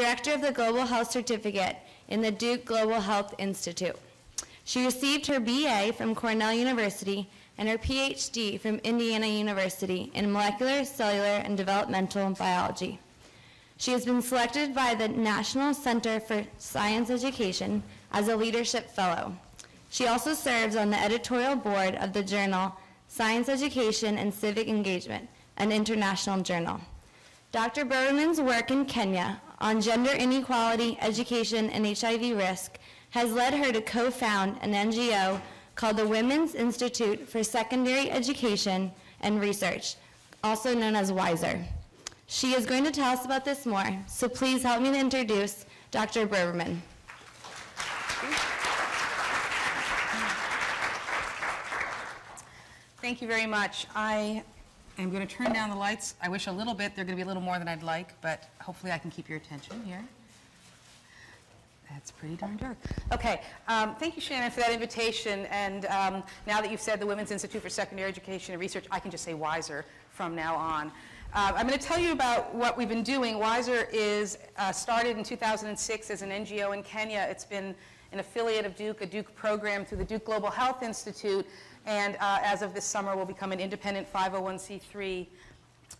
Director of the Global Health Certificate in the Duke Global Health Institute. She received her BA from Cornell University and her PhD from Indiana University in molecular, cellular, and developmental biology. She has been selected by the National Center for Science Education as a leadership fellow. She also serves on the editorial board of the journal Science Education and Civic Engagement, an international journal. Dr. Broverman's work in Kenya on gender inequality, education, and HIV risk has led her to co-found an NGO called the Women's Institute for Secondary Education and Research, also known as WISER. She is going to tell us about this more, so please help me to introduce Dr. Broverman. Thank you very much. I am going to turn down the lights. I wish a little bit. They're going to be a little more than I'd like, but hopefully I can keep your attention here. That's pretty darn dark. Okay, um, thank you, Shannon, for that invitation. And um, now that you've said the Women's Institute for Secondary Education and Research, I can just say WISER from now on. Uh, I'm going to tell you about what we've been doing. WISER is uh, started in 2006 as an NGO in Kenya. It's been an affiliate of Duke, a Duke program through the Duke Global Health Institute, and uh, as of this summer will become an independent 501c3,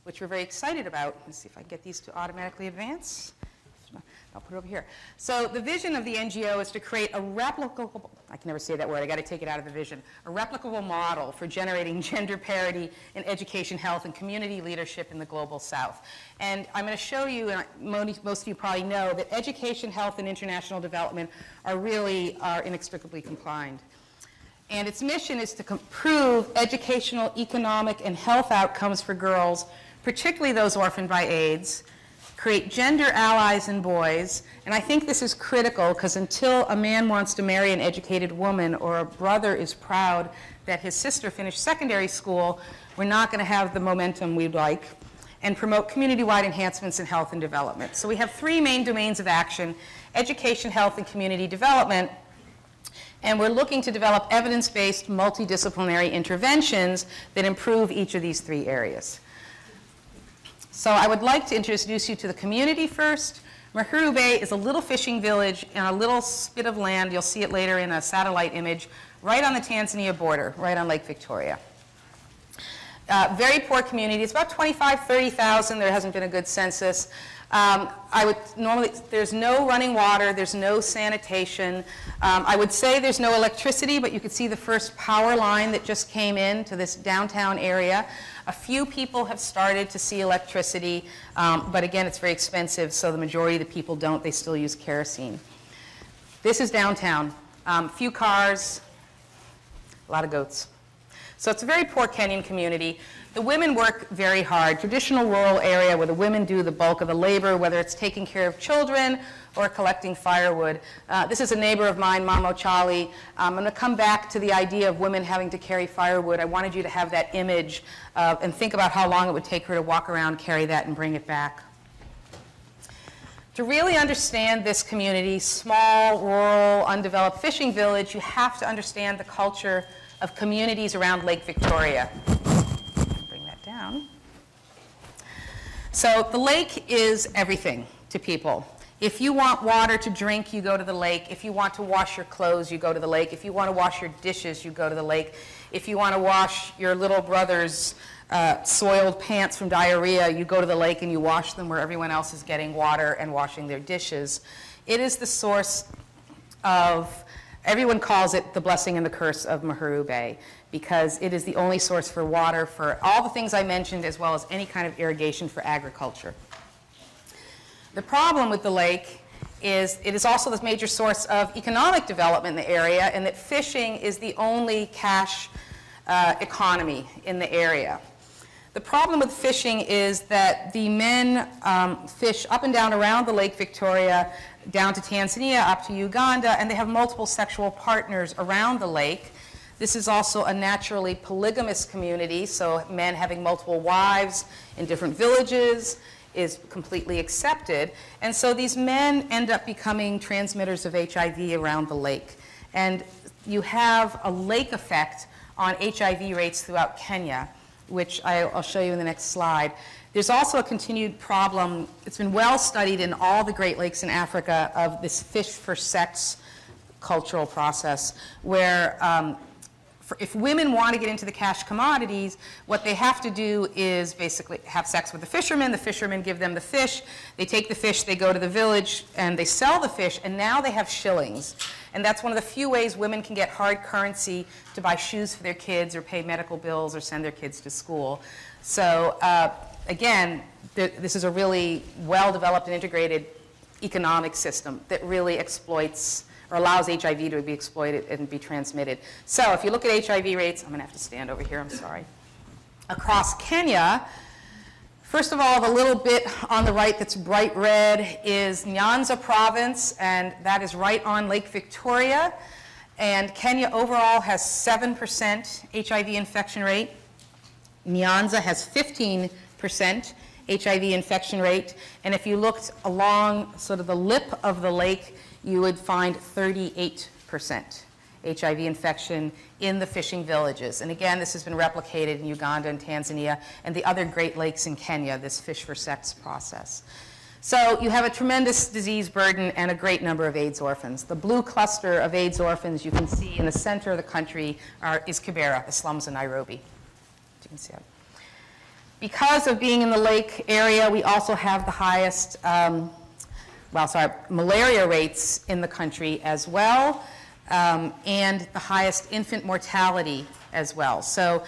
which we're very excited about. Let's see if I can get these to automatically advance. I'll put it over here. So the vision of the NGO is to create a replicable, I can never say that word, I got to take it out of the vision, a replicable model for generating gender parity in education, health, and community leadership in the global south. And I'm going to show you, and most of you probably know, that education, health, and international development are really are inextricably combined. And its mission is to improve educational, economic, and health outcomes for girls, particularly those orphaned by AIDS, create gender allies in boys, and I think this is critical because until a man wants to marry an educated woman or a brother is proud that his sister finished secondary school, we're not going to have the momentum we'd like, and promote community-wide enhancements in health and development. So we have three main domains of action, education, health, and community development, and we're looking to develop evidence-based multidisciplinary interventions that improve each of these three areas. So I would like to introduce you to the community first. Bay is a little fishing village in a little spit of land. You'll see it later in a satellite image, right on the Tanzania border, right on Lake Victoria. Uh, very poor community. It's about 25, 30,000. There hasn't been a good census. Um, I would normally, there's no running water, there's no sanitation. Um, I would say there's no electricity, but you could see the first power line that just came in to this downtown area. A few people have started to see electricity, um, but again, it's very expensive, so the majority of the people don't. They still use kerosene. This is downtown. Um, few cars, a lot of goats. So it's a very poor Kenyan community. The women work very hard. Traditional rural area where the women do the bulk of the labor, whether it's taking care of children or collecting firewood. Uh, this is a neighbor of mine, Mamo Chali. Um, I'm going to come back to the idea of women having to carry firewood. I wanted you to have that image uh, and think about how long it would take her to walk around, carry that, and bring it back. To really understand this community, small, rural, undeveloped fishing village, you have to understand the culture of communities around Lake Victoria down. So the lake is everything to people. If you want water to drink, you go to the lake. If you want to wash your clothes, you go to the lake. If you want to wash your dishes, you go to the lake. If you want to wash your little brother's uh, soiled pants from diarrhea, you go to the lake and you wash them where everyone else is getting water and washing their dishes. It is the source of, everyone calls it the blessing and the curse of Muhuru Bay because it is the only source for water for all the things I mentioned as well as any kind of irrigation for agriculture. The problem with the lake is it is also the major source of economic development in the area and that fishing is the only cash uh, economy in the area. The problem with fishing is that the men um, fish up and down around the Lake Victoria, down to Tanzania, up to Uganda, and they have multiple sexual partners around the lake. This is also a naturally polygamous community, so men having multiple wives in different villages is completely accepted. And so these men end up becoming transmitters of HIV around the lake. And you have a lake effect on HIV rates throughout Kenya. which I'll show you in the next slide. There's also a continued problem, it's been well studied in all the Great Lakes in Africa, of this fish for sex cultural process, where um, for- if women want to get into the cash commodities, what they have to do is basically have sex with the fishermen. The fishermen give them the fish. They take the fish, they go to the village, and they sell the fish, and now they have shillings. And that's one of the few ways women can get hard currency to buy shoes for their kids, or pay medical bills, or send their kids to school. So, uh, again, th- this is a really well-developed and integrated economic system that really exploits or allows HIV to be exploited and be transmitted. So if you look at HIV rates, I'm going to have to stand over here, I'm sorry. Across Kenya, first of all, the little bit on the right that's bright red is Nyanza province, and that is right on Lake Victoria. And Kenya overall has 7% HIV infection rate. Nyanza has 15% HIV infection rate. And if you looked along sort of the lip of the lake, you would find 38% HIV infection in the fishing villages. And again, this has been replicated in Uganda and Tanzania and the other Great Lakes in Kenya, this fish for sex process. So you have a tremendous disease burden and a great number of AIDS orphans. The blue cluster of AIDS orphans you can see in the center of the country are, is Kibera, the slums of Nairobi. You can see that. Because of being in the lake area, we also have the highest, um, well, sorry, malaria rates in the country as well, um, and the highest infant mortality as well. So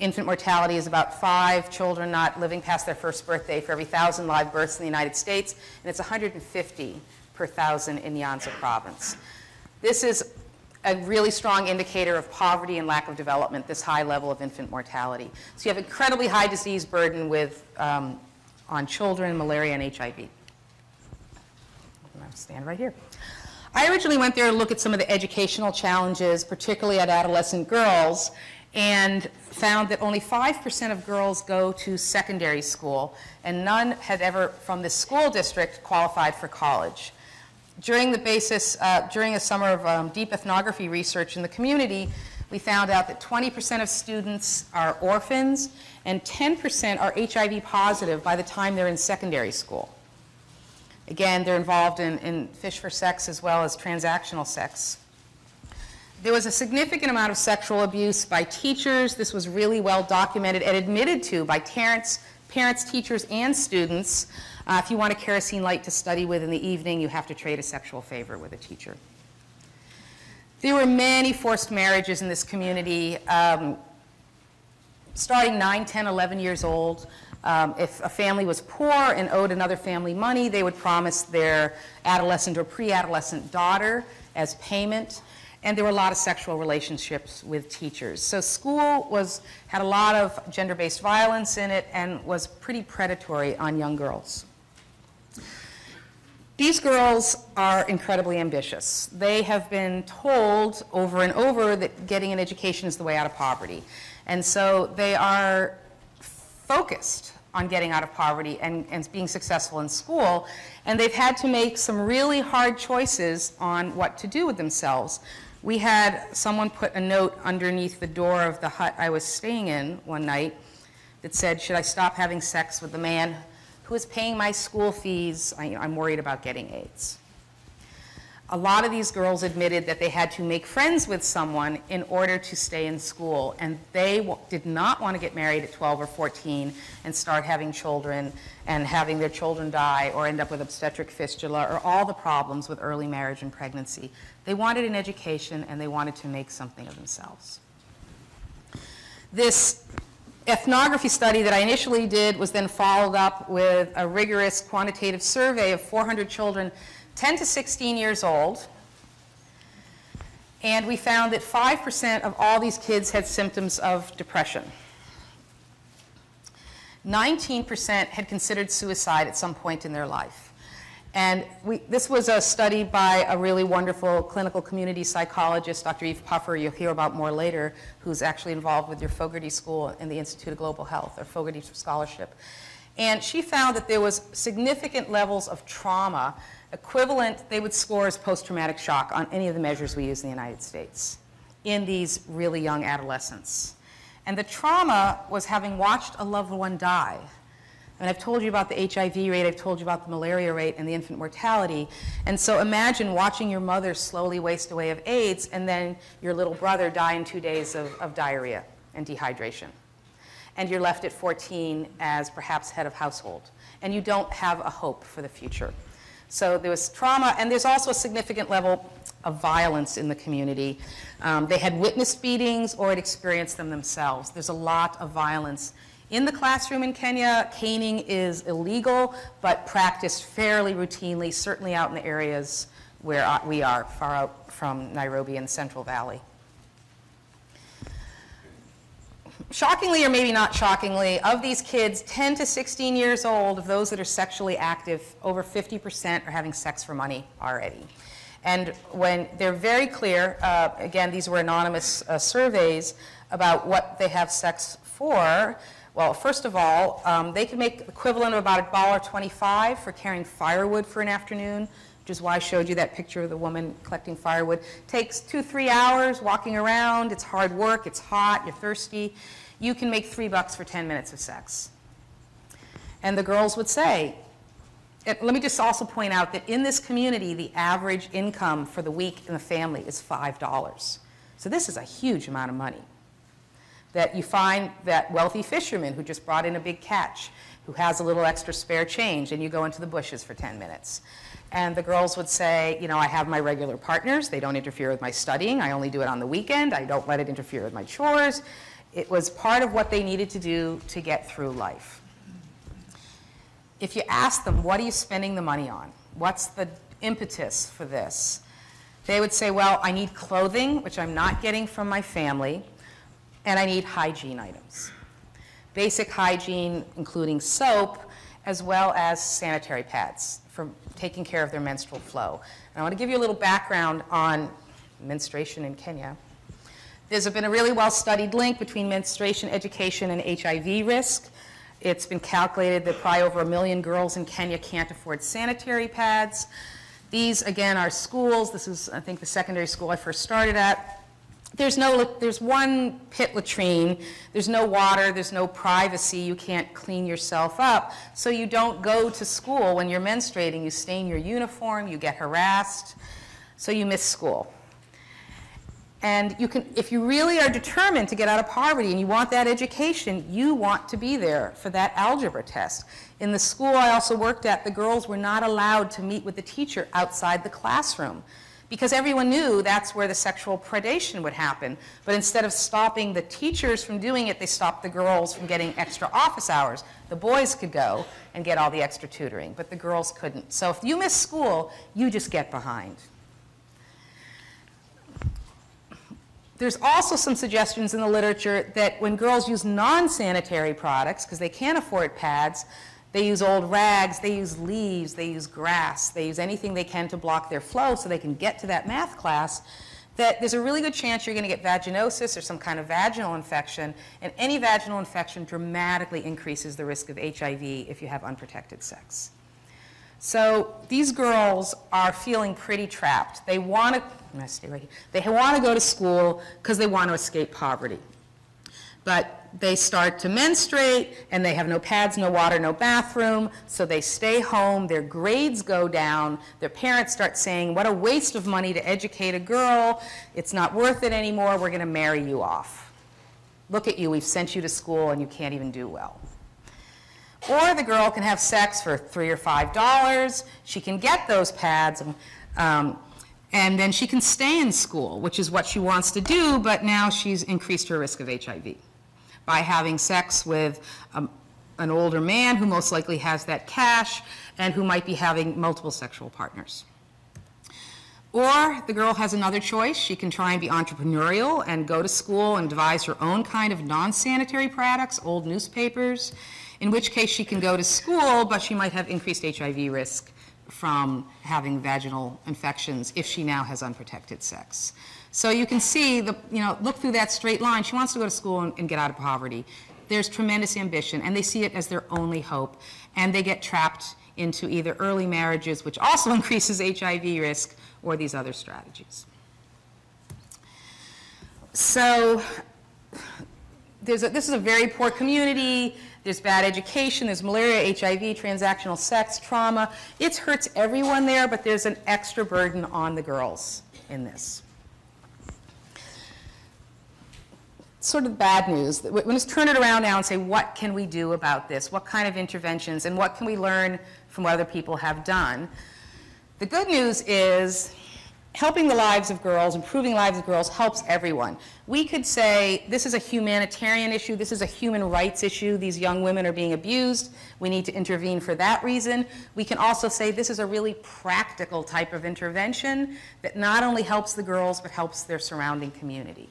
infant mortality is about five children not living past their first birthday for every thousand live births in the United States, and it's 150 per thousand in Nyanza province. This is a really strong indicator of poverty and lack of development, this high level of infant mortality. So you have incredibly high disease burden with, um, on children, malaria, and HIV. Stand right here. I originally went there to look at some of the educational challenges, particularly at adolescent girls, and found that only 5% of girls go to secondary school, and none had ever, from this school district, qualified for college. During the basis, uh, during a summer of um, deep ethnography research in the community, we found out that 20% of students are orphans and 10% are HIV positive by the time they're in secondary school. Again, they're involved in, in fish for sex as well as transactional sex. There was a significant amount of sexual abuse by teachers. This was really well documented and admitted to by parents, parents, teachers, and students. Uh, if you want a kerosene light to study with in the evening, you have to trade a sexual favor with a teacher. There were many forced marriages in this community, um, starting 9, 10, 11 years old. Um, if a family was poor and owed another family money, they would promise their adolescent or pre-adolescent daughter as payment. And there were a lot of sexual relationships with teachers. So school was, had a lot of gender-based violence in it and was pretty predatory on young girls. These girls are incredibly ambitious. They have been told over and over that getting an education is the way out of poverty. And so they are focused on getting out of poverty and, and being successful in school. And they've had to make some really hard choices on what to do with themselves. We had someone put a note underneath the door of the hut I was staying in one night that said, Should I stop having sex with the man who is paying my school fees? I, I'm worried about getting AIDS. A lot of these girls admitted that they had to make friends with someone in order to stay in school, and they did not want to get married at 12 or 14 and start having children and having their children die or end up with obstetric fistula or all the problems with early marriage and pregnancy. They wanted an education and they wanted to make something of themselves. This ethnography study that I initially did was then followed up with a rigorous quantitative survey of 400 children 10 to 16 years old. And we found that 5% of all these kids had symptoms of depression. 19% had considered suicide at some point in their life. And we, this was a study by a really wonderful clinical community psychologist, Dr. Eve Puffer, you'll hear about more later, who's actually involved with your Fogarty School and the Institute of Global Health, or Fogarty Scholarship. And she found that there was significant levels of trauma equivalent they would score as post-traumatic shock on any of the measures we use in the United States in these really young adolescents. And the trauma was having watched a loved one die. And I've told you about the HIV rate, I've told you about the malaria rate and the infant mortality. And so imagine watching your mother slowly waste away of AIDS and then your little brother die in two days of, of diarrhea and dehydration. And you're left at 14 as perhaps head of household. And you don't have a hope for the future. So there was trauma, and there's also a significant level of violence in the community. Um, they had witnessed beatings or had experienced them themselves. There's a lot of violence. In the classroom in Kenya, caning is illegal, but practiced fairly routinely, certainly out in the areas where uh, we are, far out from Nairobi and Central Valley. Shockingly or maybe not shockingly, of these kids 10 to 16 years old, of those that are sexually active, over 50% are having sex for money already. And when they're very clear, uh, again, these were anonymous uh, surveys about what they have sex for. Well, first of all, um, they can make equivalent of about $1.25 for carrying firewood for an afternoon, which is why I showed you that picture of the woman collecting firewood. Takes two, three hours walking around. It's hard work. It's hot. You're thirsty. You can make three bucks for 10 minutes of sex. And the girls would say, let me just also point out that in this community, the average income for the week in the family is $5. So this is a huge amount of money. That you find that wealthy fisherman who just brought in a big catch, who has a little extra spare change, and you go into the bushes for 10 minutes. And the girls would say, you know, I have my regular partners. They don't interfere with my studying. I only do it on the weekend. I don't let it interfere with my chores. It was part of what they needed to do to get through life. If you ask them, what are you spending the money on? What's the impetus for this? They would say, well, I need clothing, which I'm not getting from my family, and I need hygiene items. Basic hygiene, including soap, as well as sanitary pads for taking care of their menstrual flow. And I want to give you a little background on menstruation in Kenya. There's been a really well studied link between menstruation education and HIV risk. It's been calculated that probably over a million girls in Kenya can't afford sanitary pads. These, again, are schools. This is, I think, the secondary school I first started at. There's, no, there's one pit latrine, there's no water, there's no privacy, you can't clean yourself up. So you don't go to school when you're menstruating. You stain your uniform, you get harassed, so you miss school. And you can, if you really are determined to get out of poverty and you want that education, you want to be there for that algebra test. In the school I also worked at, the girls were not allowed to meet with the teacher outside the classroom because everyone knew that's where the sexual predation would happen. But instead of stopping the teachers from doing it, they stopped the girls from getting extra office hours. The boys could go and get all the extra tutoring, but the girls couldn't. So if you miss school, you just get behind. There's also some suggestions in the literature that when girls use non-sanitary products, because they can't afford pads, they use old rags, they use leaves, they use grass, they use anything they can to block their flow so they can get to that math class, that there's a really good chance you're going to get vaginosis or some kind of vaginal infection, and any vaginal infection dramatically increases the risk of HIV if you have unprotected sex. So these girls are feeling pretty trapped. They want to, stay right here. They want to go to school because they want to escape poverty. But they start to menstruate and they have no pads, no water, no bathroom, so they stay home, their grades go down, their parents start saying, what a waste of money to educate a girl, it's not worth it anymore, we're going to marry you off. Look at you, we've sent you to school and you can't even do well. Or the girl can have sex for three or five dollars, she can get those pads, um, and then she can stay in school, which is what she wants to do, but now she's increased her risk of HIV by having sex with um, an older man who most likely has that cash and who might be having multiple sexual partners. Or the girl has another choice. She can try and be entrepreneurial and go to school and devise her own kind of non sanitary products, old newspapers, in which case she can go to school, but she might have increased HIV risk from having vaginal infections if she now has unprotected sex. So you can see, the, you know, look through that straight line. She wants to go to school and, and get out of poverty. There's tremendous ambition, and they see it as their only hope. And they get trapped into either early marriages, which also increases HIV risk, or these other strategies. So there's a, this is a very poor community, there's bad education, there's malaria, HIV, transactional sex, trauma. It hurts everyone there, but there's an extra burden on the girls in this. Sort of bad news. Let's turn it around now and say, what can we do about this? What kind of interventions, and what can we learn from what other people have done? The good news is helping the lives of girls, improving lives of girls helps everyone. We could say this is a humanitarian issue, this is a human rights issue, these young women are being abused, we need to intervene for that reason. We can also say this is a really practical type of intervention that not only helps the girls but helps their surrounding community.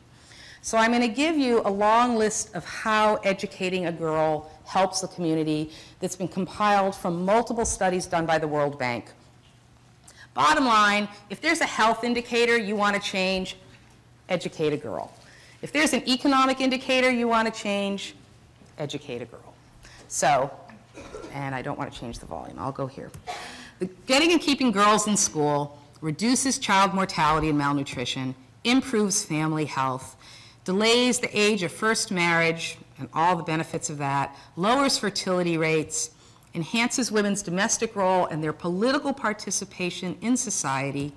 So I'm going to give you a long list of how educating a girl helps the community that's been compiled from multiple studies done by the World Bank. Bottom line, if there's a health indicator you want to change, educate a girl. If there's an economic indicator you want to change, educate a girl. So, and I don't want to change the volume, I'll go here. The getting and keeping girls in school reduces child mortality and malnutrition, improves family health, delays the age of first marriage and all the benefits of that, lowers fertility rates, enhances women's domestic role and their political participation in society.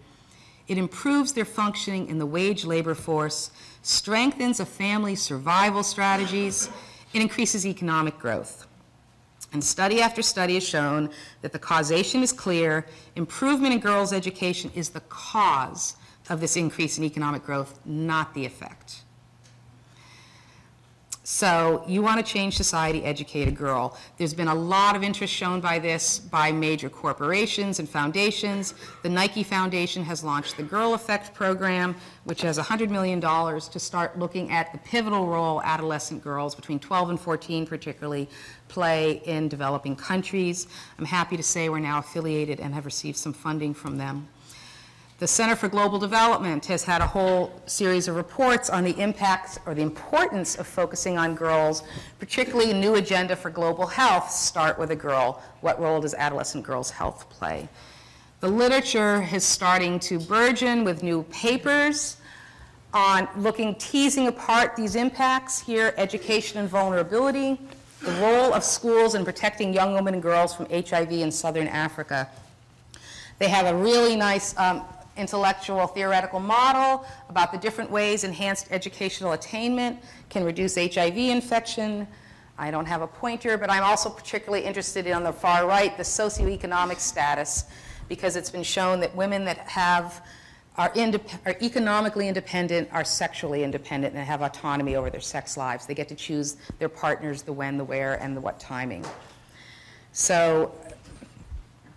It improves their functioning in the wage labor force, strengthens a family's survival strategies, it increases economic growth. And study after study has shown that the causation is clear. Improvement in girls' education is the cause of this increase in economic growth, not the effect. So you want to change society, educate a girl. There's been a lot of interest shown by this by major corporations and foundations. The Nike Foundation has launched the Girl Effect program, which has $100 million to start looking at the pivotal role adolescent girls, between 12 and 14 particularly, play in developing countries. I'm happy to say we're now affiliated and have received some funding from them. The Center for Global Development has had a whole series of reports on the impacts or the importance of focusing on girls, particularly a new agenda for global health, Start with a Girl. What role does adolescent girls' health play? The literature is starting to burgeon with new papers on looking, teasing apart these impacts here, education and vulnerability, the role of schools in protecting young women and girls from HIV in southern Africa. They have a really nice um, intellectual theoretical model about the different ways enhanced educational attainment can reduce HIV infection. I don't have a pointer, but I'm also particularly interested in on the far right the socioeconomic status because it's been shown that women that have are, are economically independent are sexually independent and have autonomy over their sex lives. They get to choose their partners, the when, the where, and the what timing. So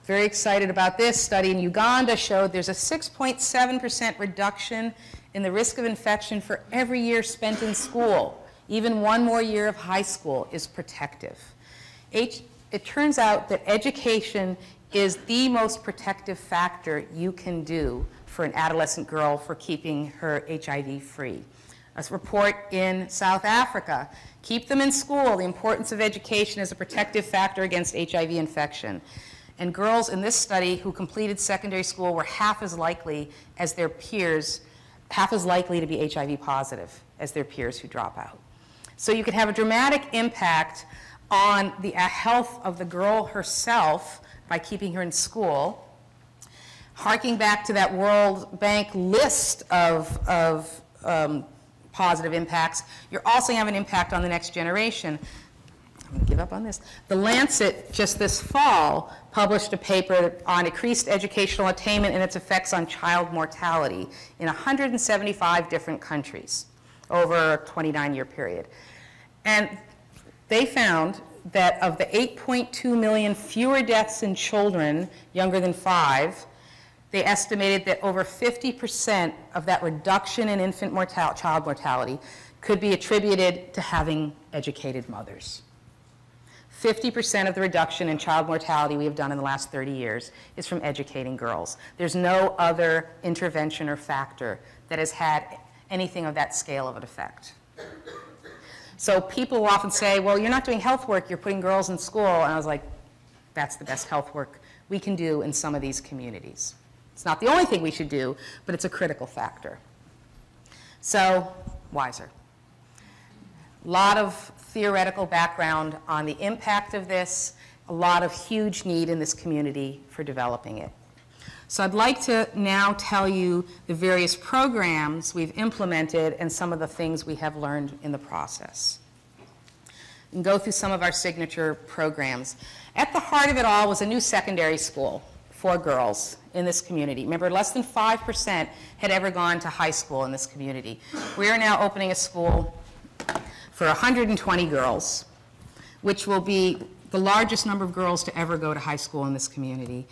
very excited about this. Study in Uganda showed there's a 6.7% reduction in the risk of infection for every year spent in school. Even one more year of high school is protective. H- it turns out that education is the most protective factor you can do for an adolescent girl for keeping her HIV free. A report in South Africa keep them in school, the importance of education as a protective factor against HIV infection. And girls in this study who completed secondary school were half as likely as their peers, half as likely to be HIV positive as their peers who drop out. So you could have a dramatic impact on the uh, health of the girl herself by keeping her in school. Harking back to that World Bank list of, of um, positive impacts, you're also going to have an impact on the next generation. I'm give up on this. The Lancet, just this fall, published a paper on increased educational attainment and its effects on child mortality in 175 different countries over a 29 year period. And they found that of the 8.2 million fewer deaths in children younger than five, they estimated that over 50% of that reduction in infant mortal- child mortality could be attributed to having educated mothers. 50% of the reduction in child mortality we have done in the last 30 years is from educating girls. There's no other intervention or factor that has had anything of that scale of an effect. So people often say, well, you're not doing health work, you're putting girls in school. And I was like, that's the best health work we can do in some of these communities. It's not the only thing we should do, but it's a critical factor. So, WISER A lot of theoretical background on the impact of this, a lot of huge need in this community for developing it. So I'd like to now tell you the various programs we've implemented and some of the things we have learned in the process. And go through some of our signature programs. At the heart of it all was a new secondary school for girls in this community. Remember, less than 5% had ever gone to high school in this community. We are now opening a school for 120 girls, which will be the largest number of girls to ever go to high school in this community.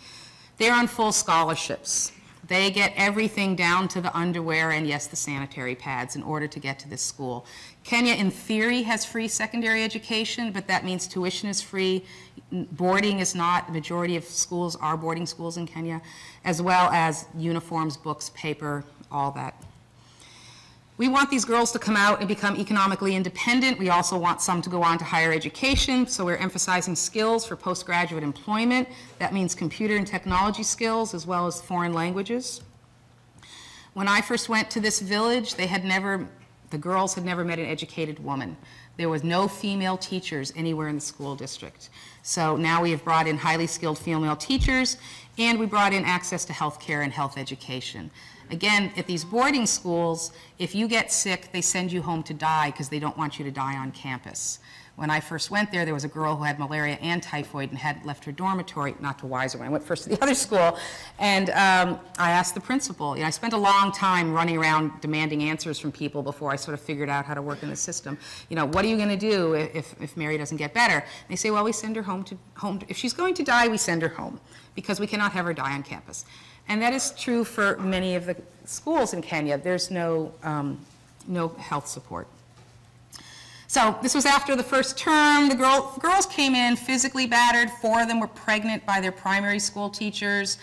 They're on full scholarships. They get everything down to the underwear and, yes, the sanitary pads in order to get to this school. Kenya, in theory, has free secondary education, but that means tuition is free, boarding is not. The majority of schools are boarding schools in Kenya, as well as uniforms, books, paper, all that. We want these girls to come out and become economically independent. We also want some to go on to higher education, so we're emphasizing skills for postgraduate employment. That means computer and technology skills as well as foreign languages. When I first went to this village, they had never, the girls had never met an educated woman. There was no female teachers anywhere in the school district. So now we have brought in highly skilled female teachers, and we brought in access to health care and health education. Again, at these boarding schools, if you get sick, they send you home to die because they don't want you to die on campus. When I first went there, there was a girl who had malaria and typhoid and had left her dormitory, not to WISER, when I went first to the other school, and um, I asked the principal. You know, I spent a long time running around demanding answers from people before I sort of figured out how to work in the system. You know, what are you going to do if, if Mary doesn't get better? And they say, well, we send her home to home. If she's going to die, we send her home because we cannot have her die on campus. And that is true for many of the schools in Kenya. There's no, um, no health support. So this was after the first term. The girl, girls came in physically battered. Four of them were pregnant by their primary school teachers,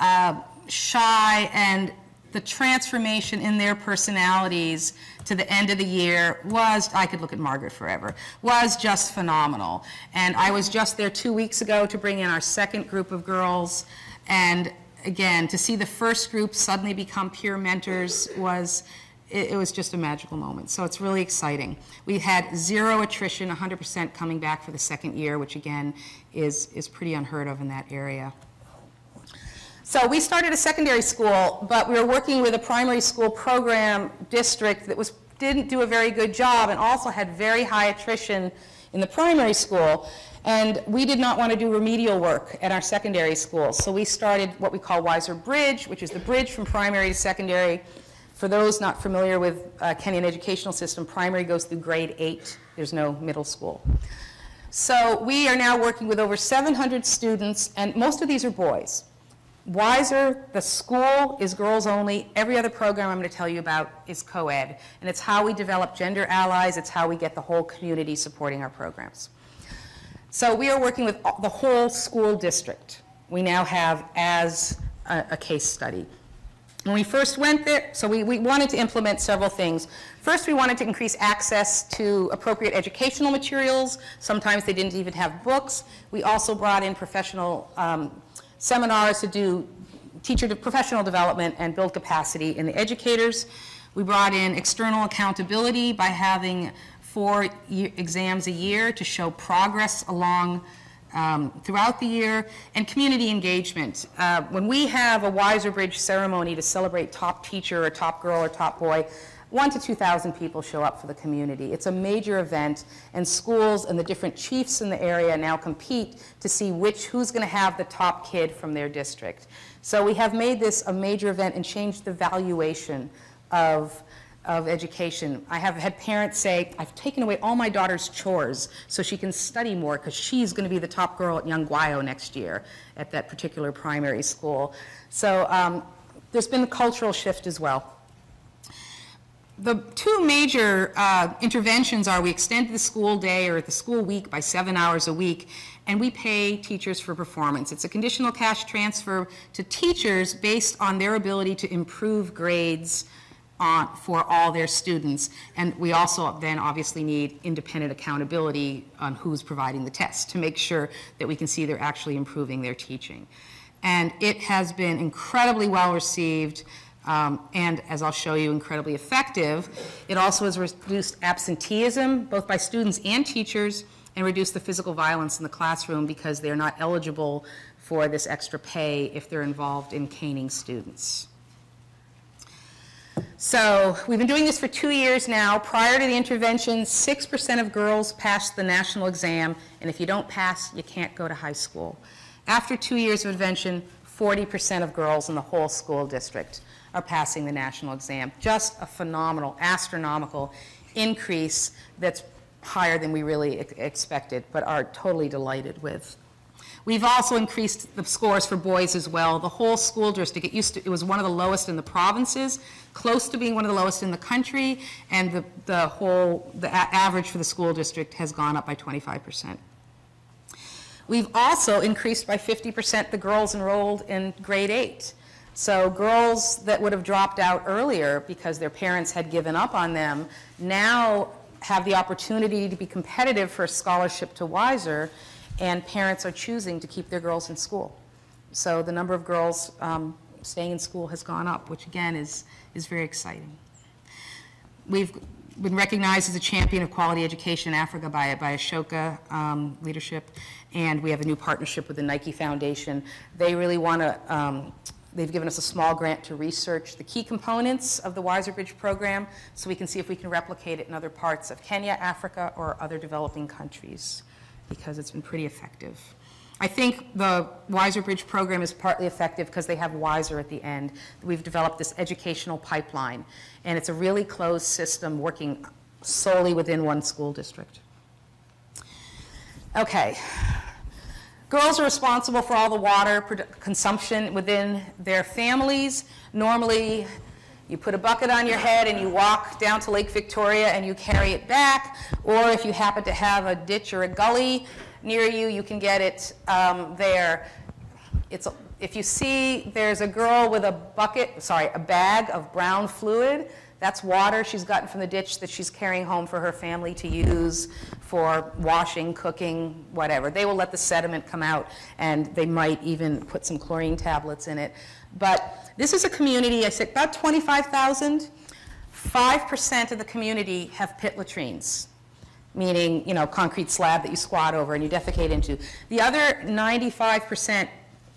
uh, shy, and the transformation in their personalities to the end of the year was, I could look at Margaret forever, was just phenomenal. And I was just there two weeks ago to bring in our second group of girls, and again, to see the first group suddenly become peer mentors was, it, it, was just a magical moment. So it's really exciting. We had zero attrition, 100% coming back for the second year, which again is, is pretty unheard of in that area. So we started a secondary school, but we were working with a primary school program district that was, didn't do a very good job and also had very high attrition in the primary school. And we did not want to do remedial work at our secondary schools. So we started what we call Wiser Bridge, which is the bridge from primary to secondary. For those not familiar with uh, Kenyan educational system, primary goes through grade eight. There's no middle school. So we are now working with over 700 students, and most of these are boys. WISER, the school is girls only. Every other program I'm going to tell you about is co-ed. And it's how we develop gender allies. It's how we get the whole community supporting our programs. So we are working with the whole school district. We now have as a, a case study. When we first went there, so we, we wanted to implement several things. First, we wanted to increase access to appropriate educational materials. Sometimes they didn't even have books. We also brought in professional um, seminars to do teacher to professional development and build capacity in the educators. We brought in external accountability by having four exams a year to show progress along um, throughout the year, and community engagement. Uh, when we have a Wiser Bridge ceremony to celebrate top teacher or top girl or top boy, one to 2,000 people show up for the community. It's a major event, and schools and the different chiefs in the area now compete to see which, who's going to have the top kid from their district. So we have made this a major event and changed the valuation of of education. I have had parents say, I've taken away all my daughter's chores so she can study more because she's going to be the top girl at Young Guayo next year at that particular primary school. So um, there's been a cultural shift as well. The two major uh, interventions are we extend the school day or the school week by seven hours a week, and we pay teachers for performance. It's a conditional cash transfer to teachers based on their ability to improve grades on, for all their students. And we also then obviously need independent accountability on who's providing the test to make sure that we can see they're actually improving their teaching. And it has been incredibly well received. Um, And as I'll show you, incredibly effective. It also has reduced absenteeism, both by students and teachers, and reduced the physical violence in the classroom because they're not eligible for this extra pay if they're involved in caning students. So we've been doing this for two years now. Prior to the intervention, 6% of girls passed the national exam, and if you don't pass, you can't go to high school. After two years of intervention, 40% of girls in the whole school district are passing the national exam. Just a phenomenal, astronomical increase that's higher than we really ex- expected, but are totally delighted with. We've also increased the scores for boys as well. The whole school district, it used to, it was one of the lowest in the provinces, close to being one of the lowest in the country, and the, the whole, the average for the school district has gone up by 25%. We've also increased by 50% the girls enrolled in grade eight. So girls that would have dropped out earlier because their parents had given up on them now have the opportunity to be competitive for a scholarship to Wiser, and parents are choosing to keep their girls in school. So the number of girls um, staying in school has gone up, which again is, is very exciting. We've been recognized as a champion of quality education in Africa by, by Ashoka um, leadership, and we have a new partnership with the Nike Foundation. They really want to, um, they've given us a small grant to research the key components of the Wiser Bridge program so we can see if we can replicate it in other parts of Kenya, Africa, or other developing countries, because it's been pretty effective. I think the Wiser Bridge program is partly effective because they have Wiser at the end. We've developed this educational pipeline, and it's a really closed system working solely within one school district. Okay. Girls are responsible for all the water consumption within their families. Normally, you put a bucket on your head and you walk down to Lake Victoria and you carry it back. Or if you happen to have a ditch or a gully near you, you can get it um, there. It's, if you see there's a girl with a bucket, sorry, a bag of brown fluid, that's water she's gotten from the ditch that she's carrying home for her family to use for washing, cooking, whatever. They will let the sediment come out, and they might even put some chlorine tablets in it. But this is a community, I said about 25,000. 5% of the community have pit latrines meaning, you know, concrete slab that you squat over and you defecate into. The other 95%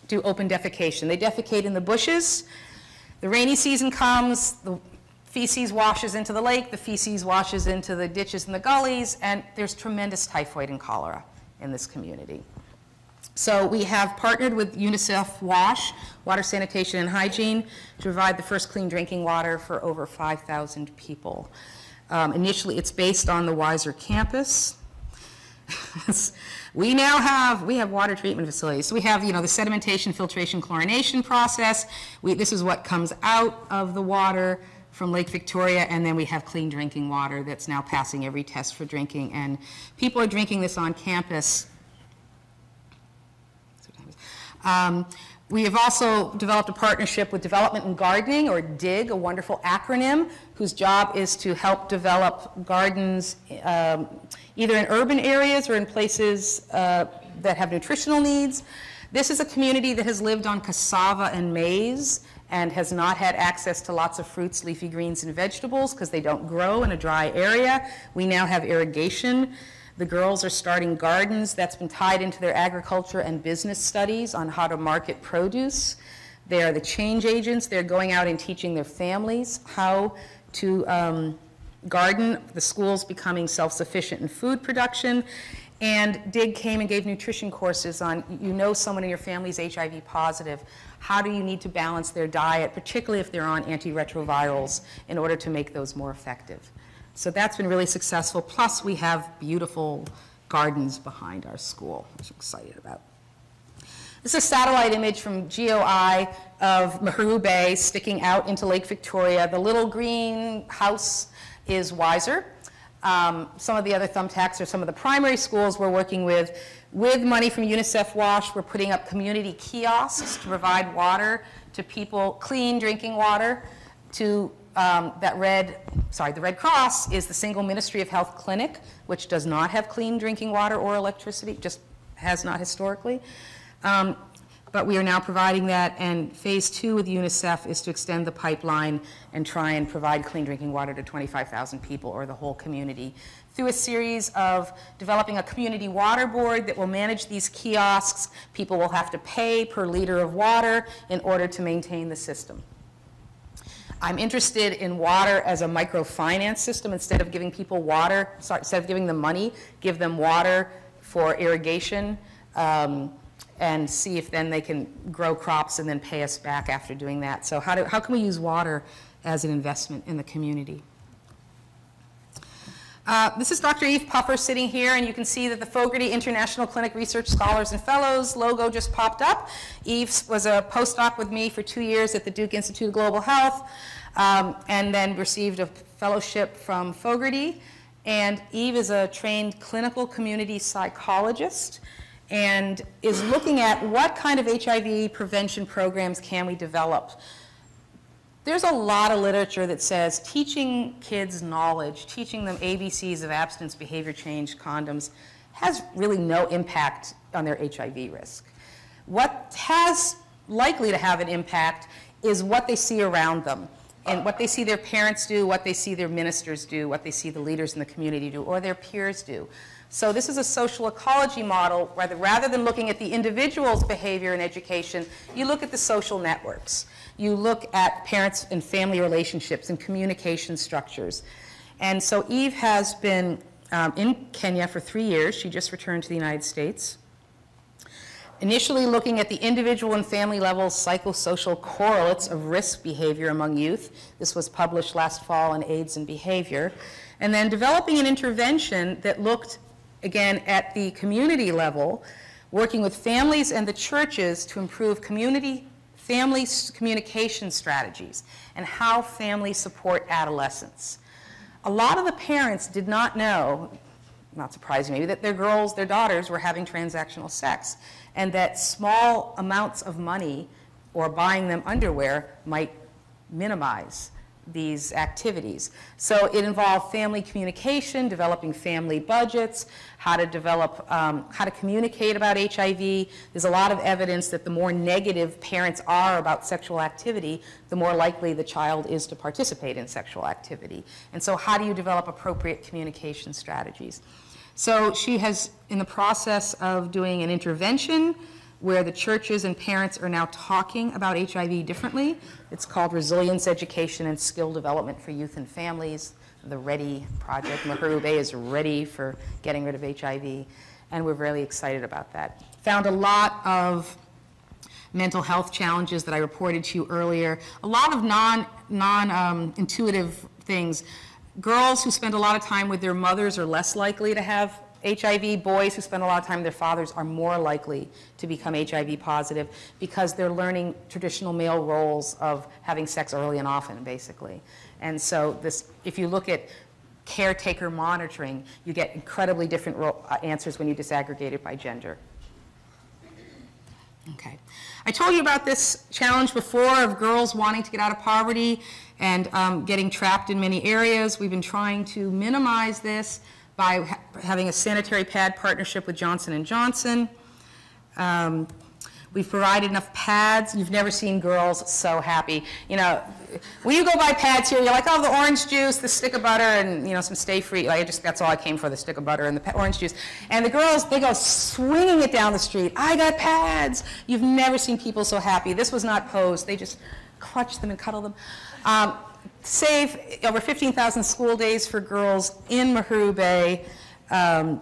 do open defecation. They defecate in the bushes. The rainy season comes, the feces washes into the lake, the feces washes into the ditches and the gullies, and there's tremendous typhoid and cholera in this community. So we have partnered with UNICEF WASH, Water Sanitation and Hygiene, to provide the first clean drinking water for over 5,000 people. Um, Initially, it's based on the Wiser campus. We now have, we have water treatment facilities. So we have, you know, the sedimentation, filtration, chlorination process. We, this is what comes out of the water from Lake Victoria, and then we have clean drinking water that's now passing every test for drinking. And people are drinking this on campus um, We have also developed a partnership with Development and Gardening, or DIG, a wonderful acronym, whose job is to help develop gardens um, either in urban areas or in places uh, that have nutritional needs. This is a community that has lived on cassava and maize and has not had access to lots of fruits, leafy greens, and vegetables because they don't grow in a dry area. We now have irrigation. The girls are starting gardens. That's been tied into their agriculture and business studies on how to market produce. They are the change agents. They're going out and teaching their families how to um, garden. The school's becoming self-sufficient in food production. And DIG came and gave nutrition courses on, you know someone in your family is HIV positive. How do you need to balance their diet, particularly if they're on antiretrovirals, in order to make those more effective? So that's been really successful. Plus, we have beautiful gardens behind our school, which I'm excited about. This is a satellite image from GOI of Muhuru Bay sticking out into Lake Victoria. The little green house is Wiser. Um, some of the other thumbtacks are some of the primary schools we're working with. With money from UNICEF WASH, we're putting up community kiosks to provide water to people, clean drinking water to um, that red, sorry, the Red Cross is the single Ministry of Health clinic, which does not have clean drinking water or electricity, just has not historically. Um, but we are now providing that, and phase two with UNICEF is to extend the pipeline and try and provide clean drinking water to 25,000 people or the whole community through a series of developing a community water board that will manage these kiosks. People will have to pay per liter of water in order to maintain the system. I'm interested in water as a microfinance system. Instead of giving people water, sorry, instead of giving them money, give them water for irrigation um, and see if then they can grow crops and then pay us back after doing that. So how, do, how can we use water as an investment in the community? Uh, this is Dr. Eve Puffer sitting here, and you can see that the Fogarty International Clinic Research Scholars and Fellows logo just popped up. Eve was a postdoc with me for two years at the Duke Institute of Global Health, um, and then received a fellowship from Fogarty. And Eve is a trained clinical community psychologist and is looking at what kind of HIV prevention programs can we develop there's a lot of literature that says teaching kids knowledge, teaching them ABCs of abstinence, behavior change, condoms, has really no impact on their HIV risk. What has likely to have an impact is what they see around them and what they see their parents do, what they see their ministers do, what they see the leaders in the community do, or their peers do. So this is a social ecology model rather than looking at the individual's behavior and education, you look at the social networks you look at parents and family relationships and communication structures. And so Eve has been um, in Kenya for three years. She just returned to the United States. Initially looking at the individual and family level psychosocial correlates of risk behavior among youth. This was published last fall in AIDS and Behavior. And then developing an intervention that looked, again, at the community level, working with families and the churches to improve community family communication strategies, and how families support adolescents. A lot of the parents did not know, not surprising maybe, that their girls, their daughters were having transactional sex, and that small amounts of money or buying them underwear might minimize these activities. So it involved family communication, developing family budgets, how to develop, um, how to communicate about HIV. There's a lot of evidence that the more negative parents are about sexual activity, the more likely the child is to participate in sexual activity. And so how do you develop appropriate communication strategies? So she has, in the process of doing an intervention, where the churches and parents are now talking about HIV differently. It's called Resilience Education and Skill Development for Youth and Families. The READY project, Muhuru Bay is ready for getting rid of HIV, and we're really excited about that. Found a lot of mental health challenges that I reported to you earlier, a lot of non, non um, intuitive things. Girls who spend a lot of time with their mothers are less likely to have HIV boys who spend a lot of time with their fathers are more likely to become HIV positive because they're learning traditional male roles of having sex early and often, basically. And so this, if you look at caretaker monitoring, you get incredibly different uh, answers when you disaggregate it by gender. Okay. I told you about this challenge before of girls wanting to get out of poverty and um, getting trapped in many areas. We've been trying to minimize this by ha- having a sanitary pad partnership with Johnson & Johnson. Um, We've provided enough pads. You've never seen girls so happy. You know, when you go buy pads here, you're like, oh, the orange juice, the stick of butter, and you know, some Stayfree. Like, I just that's all I came for, the stick of butter and the orange juice. And the girls, they go swinging it down the street. I got pads. You've never seen people so happy. This was not posed. They just clutch them and cuddle them. Um, save over 15,000 school days for girls in Muhuru Bay. Um,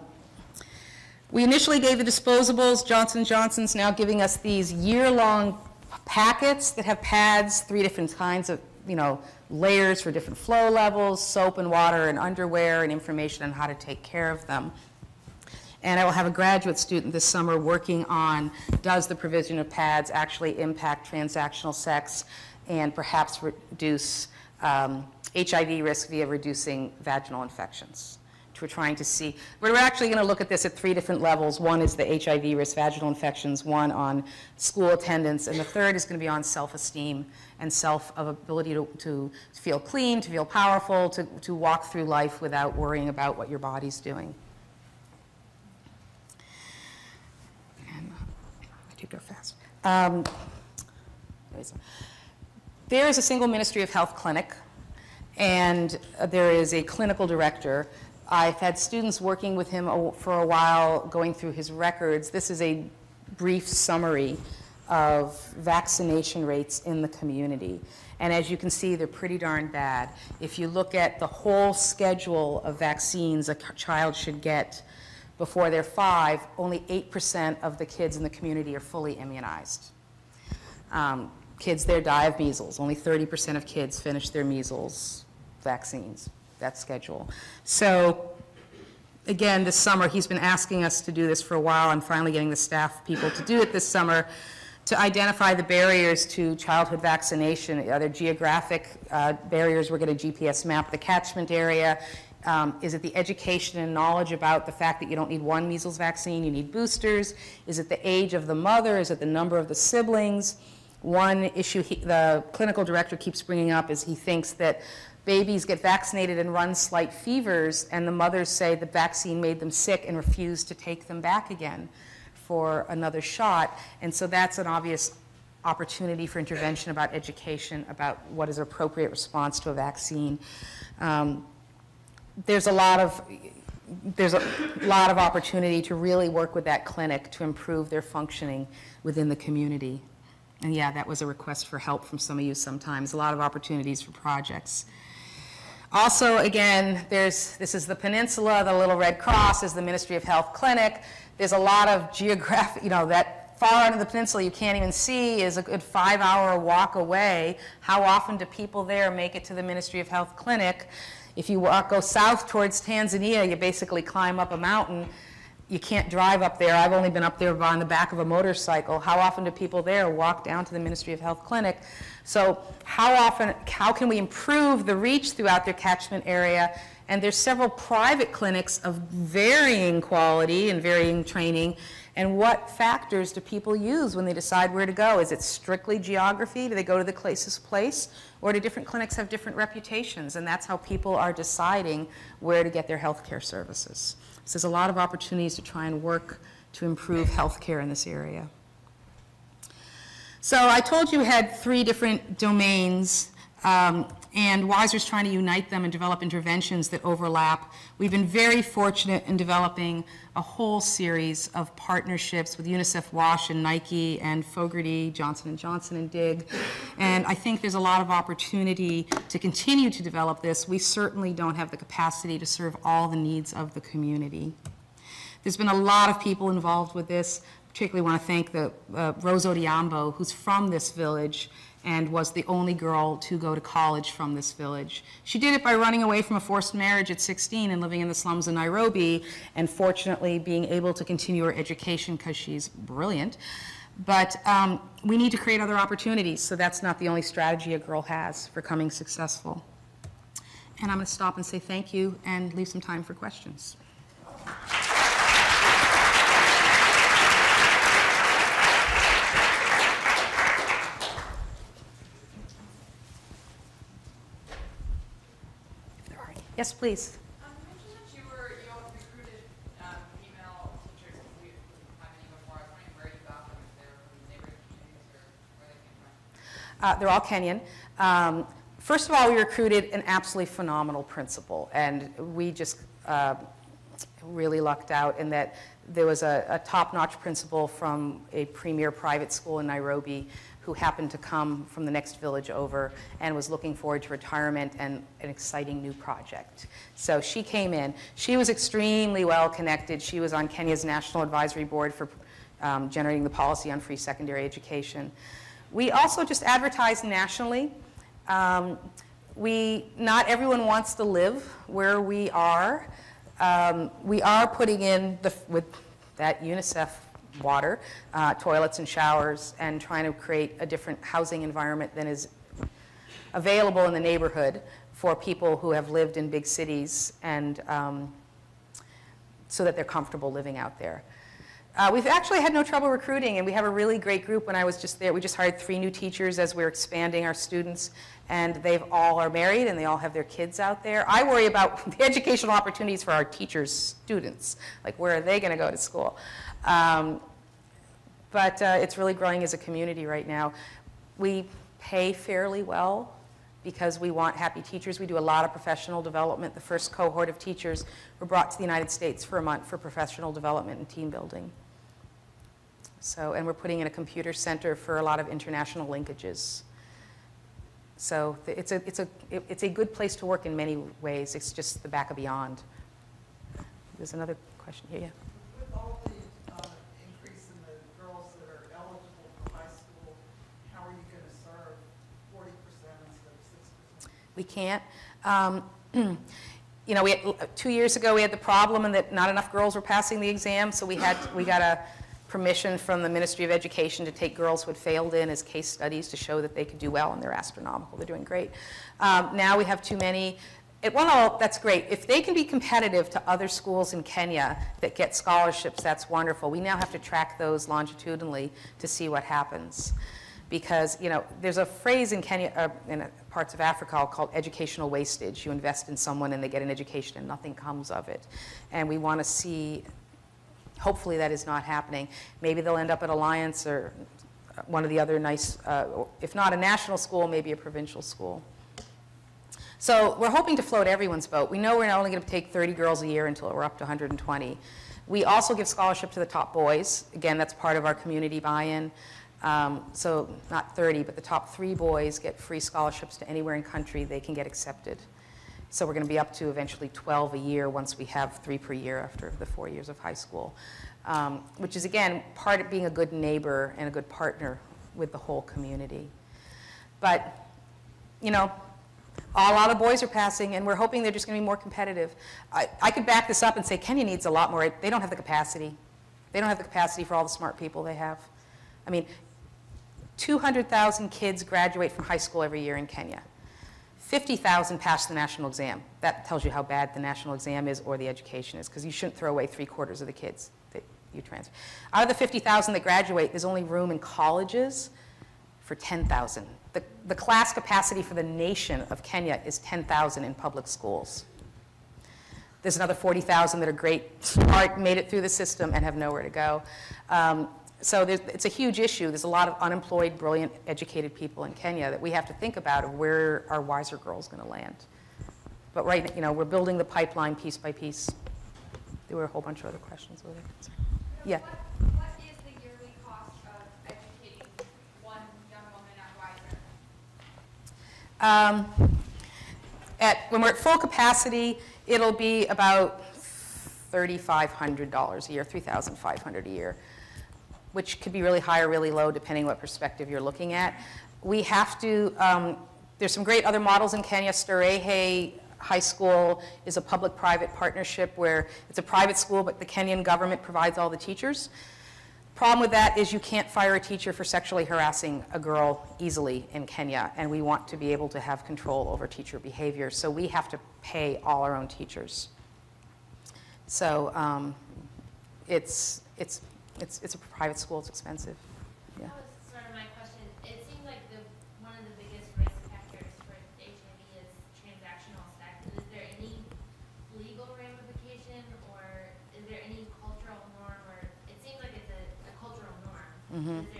we initially gave the disposables. Johnson Johnson's now giving us these year-long packets that have pads, three different kinds of, you know, layers for different flow levels, soap and water and underwear, and information on how to take care of them. And I will have a graduate student this summer working on does the provision of pads actually impact transactional sex and perhaps reduce um, HIV risk via reducing vaginal infections. Which we're trying to see, we're actually going to look at this at three different levels. One is the HIV risk, vaginal infections, one on school attendance, and the third is going to be on self-esteem and self of ability to, to feel clean, to feel powerful, to, to walk through life without worrying about what your body's doing. And I do go fast. Um, There is a single Ministry of Health clinic, and uh, there is a clinical director. I've had students working with him for a while, going through his records. This is a brief summary of vaccination rates in the community. And as you can see, they're pretty darn bad. If you look at the whole schedule of vaccines a child should get before they're five, only 8% of the kids in the community are fully immunized. Um, Kids there die of measles. Only 30% of kids finish their measles vaccines, that schedule. So, again, this summer, he's been asking us to do this for a while. I'm finally getting the staff people to do it this summer, to identify the barriers to childhood vaccination. Are there geographic uh, barriers? We're going to GPS map the catchment area. Um, Is it the education and knowledge about the fact that you don't need one measles vaccine, you need boosters? Is it the age of the mother? Is it the number of the siblings? One issue he, the clinical director keeps bringing up is he thinks that babies get vaccinated and run slight fevers, and the mothers say the vaccine made them sick and refuse to take them back again for another shot. And so that's an obvious opportunity for intervention about education, about what is an appropriate response to a vaccine. Um, there's a lot of there's a lot of opportunity to really work with that clinic to improve their functioning within the community. And yeah, that was a request for help from some of you sometimes, a lot of opportunities for projects. Also, again, there's, this is the peninsula, the Little Red Cross is the Ministry of Health Clinic. There's a lot of geographic, you know, that far end of the peninsula you can't even see is a good five-hour walk away. How often do people there make it to the Ministry of Health Clinic? If you walk, go south towards Tanzania, you basically climb up a mountain. You can't drive up there. I've only been up there on the back of a motorcycle. How often do people there walk down to the Ministry of Health Clinic? So how often, how can we improve the reach throughout their catchment area? And there's several private clinics of varying quality and varying training. And what factors do people use when they decide where to go? Is it strictly geography? Do they go to the closest place? Or do different clinics have different reputations? And that's how people are deciding where to get their health care services. So there's a lot of opportunities to try and work to improve health care in this area. So I told you we had three different domains, um, and WISER's trying to unite them and develop interventions that overlap. We've been very fortunate in developing a whole series of partnerships with UNICEF Wash and Nike and Fogarty, Johnson & Johnson and DIG, and I think there's a lot of opportunity to continue to develop this. We certainly don't have the capacity to serve all the needs of the community. There's been a lot of people involved with this. Particularly want to thank the uh, Rose Odhiambo, who's from this village and was the only girl to go to college from this village. She did it by running away from a forced marriage at 16 and living in the slums of Nairobi, and fortunately being able to continue her education because she's brilliant. But um, we need to create other opportunities, so that's not the only strategy a girl has for coming successful. And I'm going to stop and say thank you and leave some time for questions. Yes, please. Um, you mentioned that you were, you all recruited, um, female teachers, because we didn't have any before, I was wondering where you got them, if they were from neighboring communities or where they came please. Uh, they're all Kenyan. Um, first of all, we recruited an absolutely phenomenal principal, and we just uh, really lucked out in that there was a, a top-notch principal from a premier private school in Nairobi who happened to come from the next village over and was looking forward to retirement and an exciting new project. So she came in. She was extremely well connected. She was on Kenya's National Advisory Board for um, generating the policy on free secondary education. We also just advertise nationally. Um, we, not everyone wants to live where we are. Um, we are putting in the, with that UNICEF water, uh, toilets and showers, and trying to create a different housing environment than is available in the neighborhood for people who have lived in big cities and um, so that they're comfortable living out there. Uh, we've actually had no trouble recruiting, and we have a really great group. When I was just there, we just hired three new teachers as we're expanding our students, and they've all are married and they all have their kids out there. I worry about the educational opportunities for our teachers' students, like where are they going to go to school? Um, But uh, it's really growing as a community right now. We pay fairly well because we want happy teachers. We do a lot of professional development. The first cohort of teachers were brought to the United States for a month for professional development and team building. So, and we're putting in a computer center for a lot of international linkages. So it's a, it's a, it's a good place to work in many ways. It's just the back of beyond. There's another question here, yeah. With all the uh, increase in the girls that are eligible for high school, how are you going to serve forty percent instead of six percent? We can't. Um, You know, we, had- two years ago, we had the problem in that not enough girls were passing the exam, so we had, we got a permission from the Ministry of Education to take girls who had failed in as case studies to show that they could do well, and they're astronomical, they're doing great. Um, Now we have too many, well, no, that's great. If they can be competitive to other schools in Kenya that get scholarships, that's wonderful. We now have to track those longitudinally to see what happens because you know there's a phrase in Kenya, uh, in parts of Africa called educational wastage. You invest in someone and they get an education and nothing comes of it, and we want to see. Hopefully that is not happening. Maybe they'll end up at Alliance or one of the other nice, uh, if not a national school, maybe a provincial school. So we're hoping to float everyone's boat. We know we're not only going to take 30 girls a year until we're up to 120. We also give scholarship to the top boys. Again, that's part of our community buy-in. Um, so not 30, but the top three boys get free scholarships to anywhere in country they can get accepted. So we're going to be up to eventually 12 a year once we have three per year after the four years of high school, um, which is again part of being a good neighbor and a good partner with the whole community. But you know, a lot of boys are passing, and we're hoping they're just going to be more competitive. I, I could back this up and say Kenya needs a lot more. They don't have the capacity. They don't have the capacity for all the smart people they have. I mean, 200,000 kids graduate from high school every year in Kenya. 50,000 pass the national exam. That tells you how bad the national exam is or the education is, because you shouldn't throw away three quarters of the kids that you transfer. Out of the 50,000 that graduate, there's only room in colleges for 10,000. The, the class capacity for the nation of Kenya is 10,000 in public schools. There's another 40,000 that are great, smart, made it through the system, and have nowhere to go. Um, so there's, it's a huge issue. There's a lot of unemployed, brilliant, educated people in Kenya that we have to think about of where are WISER girls going to land. But right, you know, we're building the pipeline piece by piece. There were a whole bunch of other questions over there. Sorry. Yeah. What, what is the yearly cost of educating one young woman at WISER? Um, At, when we're at full capacity, it'll be about $3,500 a year, 3,500 a year, which could be really high or really low depending what perspective you're looking at. We have to, um, there's some great other models in Kenya. Starehe High School is a public-private partnership where it's a private school, but the Kenyan government provides all the teachers. Problem with that is you can't fire a teacher for sexually harassing a girl easily in Kenya, and we want to be able to have control over teacher behavior, so we have to pay all our own teachers. So um, it's, it's, it's, it's a private school, it's expensive. Yeah. That was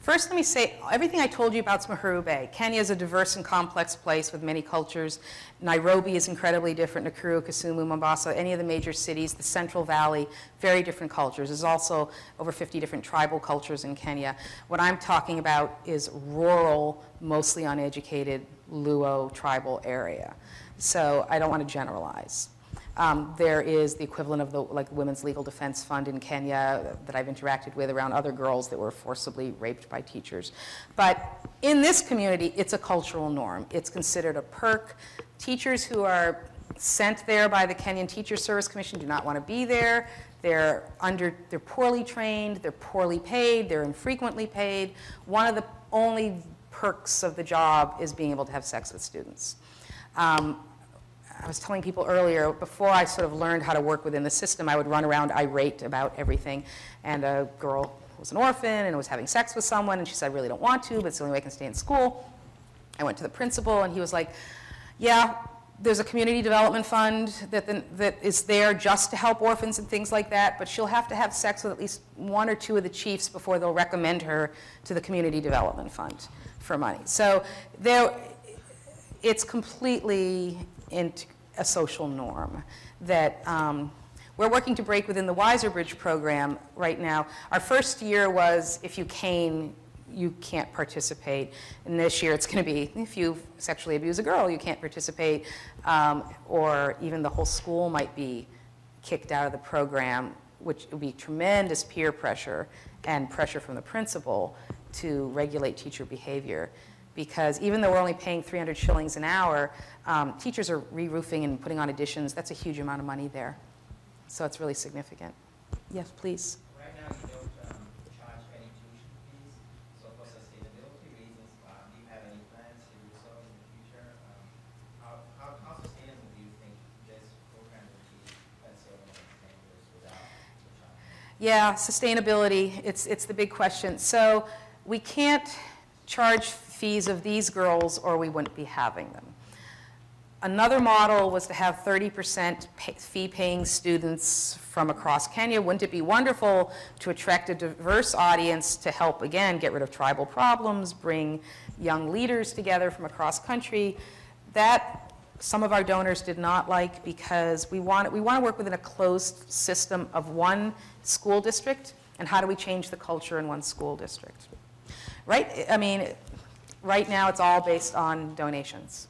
First, let me say, everything I told you about Bay. Kenya is a diverse and complex place with many cultures. Nairobi is incredibly different, Nakuru, Kisumu, Mombasa, any of the major cities, the Central Valley, very different cultures. There's also over 50 different tribal cultures in Kenya. What I'm talking about is rural, mostly uneducated, Luo tribal area. So I don't want to generalize. Um, there is the equivalent of the like Women's Legal Defense Fund in Kenya that I've interacted with around other girls that were forcibly raped by teachers. But in this community, it's a cultural norm. It's considered a perk. Teachers who are sent there by the Kenyan Teacher Service Commission do not want to be there. They're under, they're poorly trained, they're poorly paid, they're infrequently paid. One of the only perks of the job is being able to have sex with students. Um, I was telling people earlier, before I sort of learned how to work within the system, I would run around irate about everything. And a girl was an orphan and was having sex with someone, and she said, I really don't want to, but it's the only way I can stay in school. I went to the principal, and he was like, Yeah, there's a community development fund that, the- that is there just to help orphans and things like that, but she'll have to have sex with at least one or two of the chiefs before they'll recommend her to the community development fund for money. So there, it's completely into a social norm that um, we're working to break within the Wiser Bridge program right now. Our first year was if you cane, you can't participate. And this year it's going to be if you sexually abuse a girl, you can't participate. Um, or even the whole school might be kicked out of the program, which would be tremendous peer pressure and pressure from the principal to regulate teacher behavior. Because even though we're only paying 300 shillings an hour, um, teachers are re-roofing and putting on additions. That's a huge amount of money there. So it's really significant. Yes, please. Right now, you don't um, charge any tuition fees, so for sustainability reasons, do you have any plans to in the future? How, how, how sustainable do you think this program will be, let's say, over the next ten years without the charge? Yeah, sustainability, it's, it's the big question. So we can't charge fees of these girls or we wouldn't be having them. Another model was to have 30% pay- fee-paying students from across Kenya. Wouldn't it be wonderful to attract a diverse audience to help, again, get rid of tribal problems, bring young leaders together from across country? That some of our donors did not like because we want, we want to work within a closed system of one school district, and how do we change the culture in one school district? Right, I mean, right now, it's all based on donations.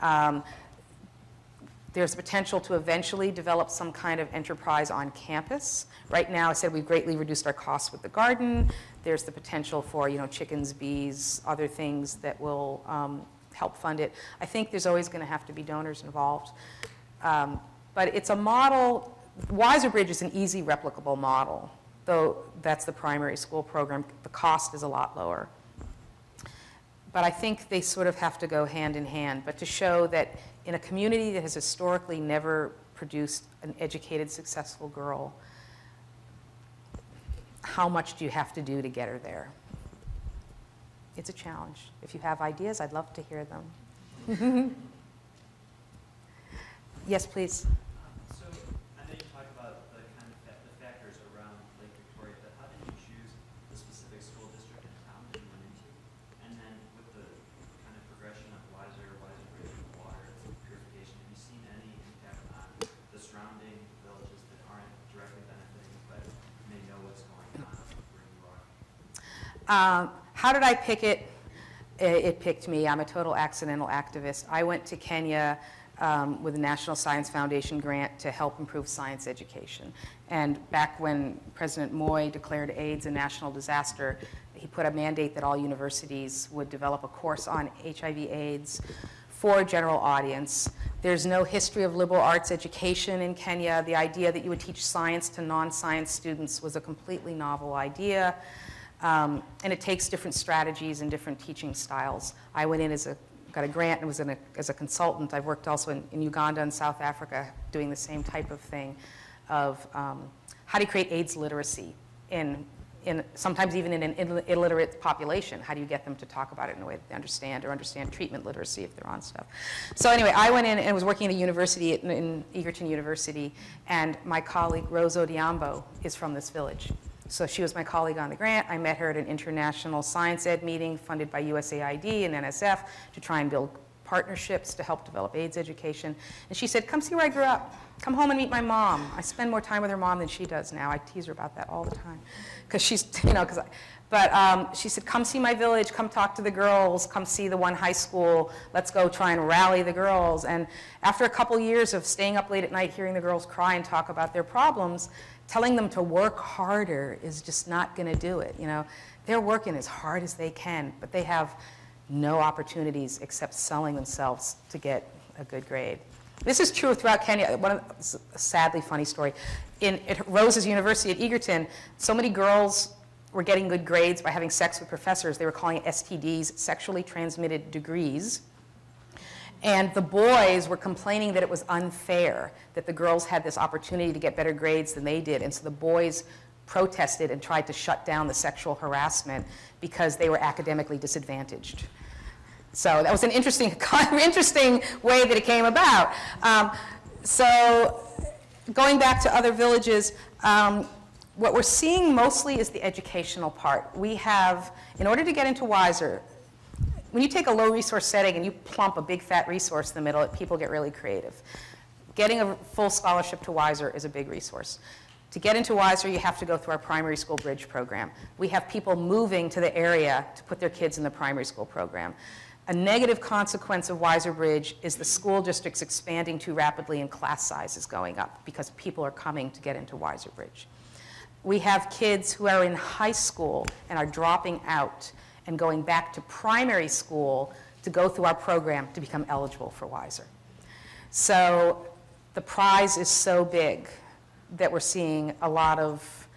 Um, There's potential to eventually develop some kind of enterprise on campus. Right now, I said we've greatly reduced our costs with the garden. There's the potential for, you know, chickens, bees, other things that will um, help fund it. I think there's always going to have to be donors involved. Um, But it's a model, Wiser Bridge is an easy replicable model, though that's the primary school program. The cost is a lot lower. But I think they sort of have to go hand in hand. But to show that in a community that has historically never produced an educated, successful girl, how much do you have to do to get her there? It's a challenge. If you have ideas, I'd love to hear them. yes, please. So, I know you talked about the kind of fa- the factors around Lake Victoria, but how did you choose the specific school district and town that you went into? And then with the kind of progression of WISER, WISER bridge and water and purification, have you seen any impact on the surrounding villages that aren't directly benefiting, but may know what's going on where you are? Um, how did I pick it? It picked me. I'm a total accidental activist. I went to Kenya um, with the National Science Foundation grant to help improve science education. And back when President Moi declared AIDS a national disaster, he put a mandate that all universities would develop a course on HIV/AIDS for a general audience. There's no history of liberal arts education in Kenya. The idea that you would teach science to non-science students was a completely novel idea. Um, and it takes different strategies and different teaching styles. I went in as a, got a grant and was in a, as a consultant. I've worked also in, in Uganda and South Africa doing the same type of thing of um, how do you create AIDS literacy in, in sometimes even in an illiterate population. How do you get them to talk about it in a way that they understand or understand treatment literacy if they're on stuff? So anyway, I went in and was working at a university in, in Egerton University, and my colleague Rose Odhiambo is from this village. So she was my colleague on the grant. I met her at an international science ed meeting funded by USAID and NSF to try and build partnerships to help develop AIDS education. And she said, come see where I grew up. Come home and meet my mom. I spend more time with her mom than she does now. I tease her about that all the time. Because she's, you know, because but um, she said, come see my village, come talk to the girls, come see the one high school, let's go try and rally the girls. And after a couple years of staying up late at night hearing the girls cry and talk about their problems, telling them to work harder is just not going to do it. You know, they're working as hard as they can, but they have no opportunities except selling themselves to get a good grade. This is true throughout Kenya. One of, a sadly funny story. In at Rose's University at Egerton, so many girls were getting good grades by having sex with professors. They were calling it STDs, sexually transmitted degrees. And the boys were complaining that it was unfair that the girls had this opportunity to get better grades than they did. And so the boys protested and tried to shut down the sexual harassment because they were academically disadvantaged. So that was an interesting, interesting way that it came about. Um, so going back to other villages, um, what we're seeing mostly is the educational part. We have, in order to get into Wiser, when you take a low resource setting and you plump a big fat resource in the middle, people get really creative. Getting a full scholarship to Wiser is a big resource. To get into Wiser, you have to go through our primary school bridge program. We have people moving to the area to put their kids in the primary school program. A negative consequence of Wiser Bridge is the school districts expanding too rapidly and class sizes going up because people are coming to get into Wiser Bridge. We have kids who are in high school and are dropping out and going back to primary school to go through our program to become eligible for Wiser. So the prize is so big that we're seeing a lot of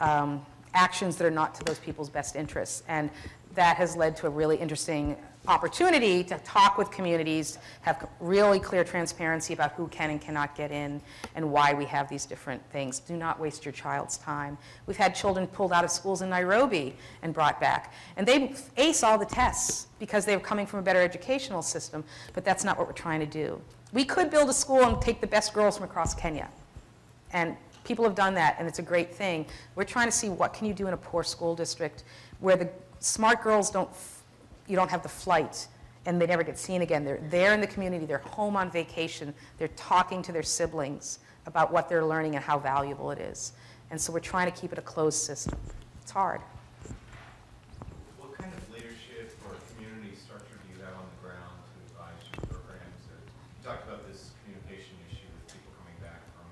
um, actions that are not to those people's best interests. And that has led to a really interesting opportunity to talk with communities, have really clear transparency about who can and cannot get in and why we have these different things. Do not waste your child's time. We've had children pulled out of schools in Nairobi and brought back. And they ace all the tests because they were coming from a better educational system, but that's not what we're trying to do. We could build a school and take the best girls from across Kenya. And people have done that, and it's a great thing. We're trying to see what can you do in a poor school district where the smart girls don't, you don't have the flight, and they never get seen again. They're there in the community, they're home on vacation, they're talking to their siblings about what they're learning and how valuable it is. And so we're trying to keep it a closed system. It's hard. What kind of leadership or community structure do you have on the ground to advise your programs? Or- You talked about this communication issue with people coming back from,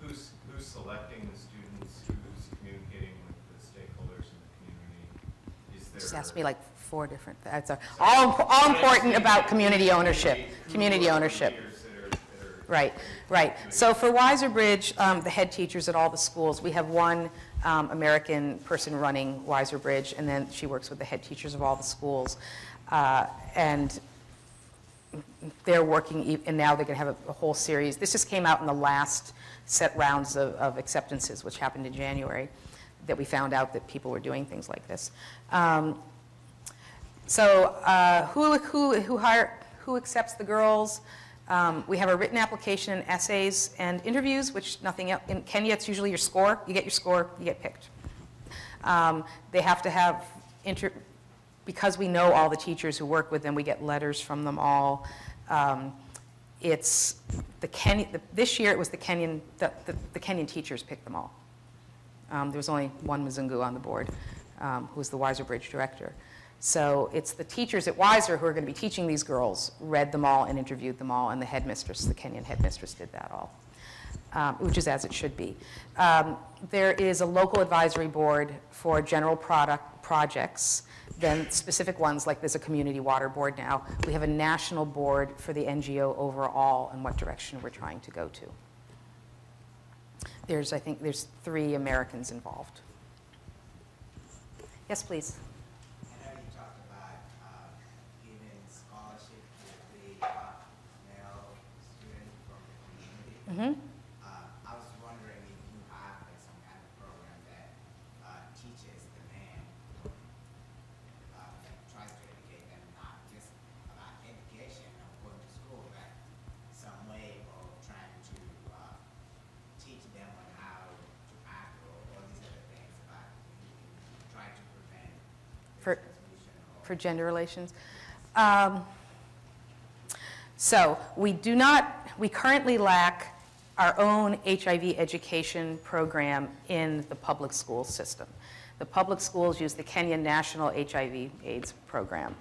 who's, who's selecting the students, who's communicating with the stakeholders in the community? Is there? Just asked me like four different, that's all, all important about community ownership, community ownership. Right, right. So for Wiser Bridge, um, the head teachers at all the schools, we have one um, American person running Wiser Bridge, and then she works with the head teachers of all the schools. Uh, And they're working, and now they're going to have a- a whole series. This just came out in the last set rounds of of acceptances, which happened in January, that we found out that people were doing things like this. Um, so uh, who, who, who hire, who accepts the girls? Um, We have a written application essays and interviews, which nothing else, in Kenya, it's usually your score. You get your score, you get picked. Um, They have to have, inter, because we know all the teachers who work with them, we get letters from them all. Um, It's the Kenyan, the- this year it was the Kenyan, the the the Kenyan teachers picked them all. Um, There was only one Mzungu on the board, um, who was the Wiser Bridge director. So it's the teachers at Wiser who are going to be teaching these girls, read them all and interviewed them all, and the headmistress, the Kenyan headmistress, did that all, um, which is as it should be. Um, There is a local advisory board for general product projects, then specific ones, like there's a community water board now. We have a national board for the NGO overall and what direction we're trying to go to. There's, I think, there's three Americans involved. Yes, please. I know you talked about uh, giving scholarship to the uh, male student from the Mhm. Uh, I was wondering if you have like, some kind of program that uh, teaches the man, uh, that tries to educate them not just about education or going to school, but some way of trying to uh, teach them on how to act or all these other things about trying to prevent For- or for gender relations. Um, So we do not, we currently lack our own HIV education program in the public school system. The public schools use the Kenyan National HIV AIDS Program.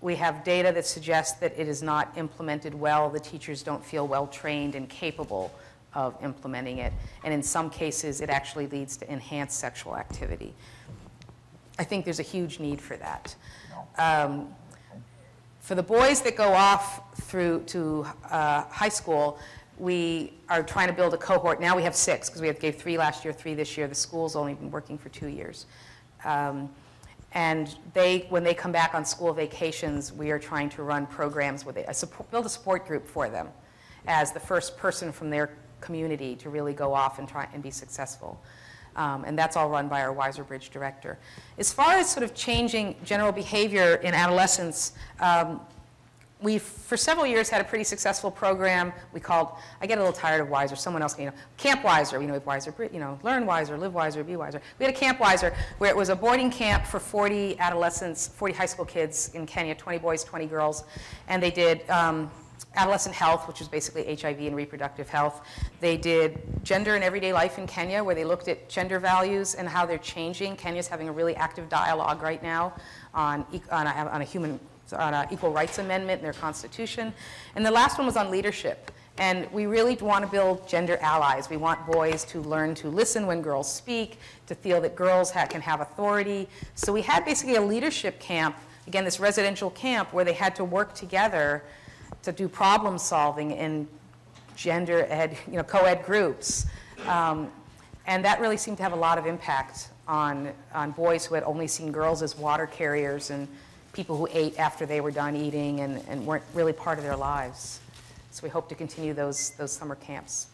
We have data that suggests that it is not implemented well. The teachers don't feel well-trained and capable of implementing it. And in some cases, it actually leads to enhanced sexual activity. I think there's a huge need for that. Um, For the boys that go off through to uh, high school, we are trying to build a cohort. Now we have six, because we have, gave three last year, three this year. The school's only been working for two years. Um, And they, when they come back on school vacations, we are trying to run programs with, a support- build a support group for them as the first person from their community to really go off and try and be successful. Um, And that's all run by our Wiser Bridge director. As far as sort of changing general behavior in adolescence, um, We've, for several years, had a pretty successful program we called, I get a little tired of Wiser, someone else, you know, Camp Wiser, you know, we have Wiser, you know, Learn Wiser, Live Wiser, Be Wiser. We had a Camp Wiser where it was a boarding camp for 40 adolescents, 40 high school kids in Kenya, 20 boys, 20 girls, and they did um, adolescent health, which was basically HIV and reproductive health. They did gender and everyday life in Kenya, where they looked at gender values and how they're changing. Kenya's having a really active dialogue right now on, on, a, on a human, on an equal rights amendment in their constitution. And the last one was on leadership. And we really want to build gender allies. We want boys to learn to listen when girls speak, to feel that girls ha- can have authority. So we had basically a leadership camp, again, this residential camp, where they had to work together to do problem solving in gender ed, you know, co-ed groups. Um, and that really seemed to have a lot of impact on, on boys who had only seen girls as water carriers and people who ate after they were done eating and, and weren't really part of their lives. So we hope to continue those, those summer camps.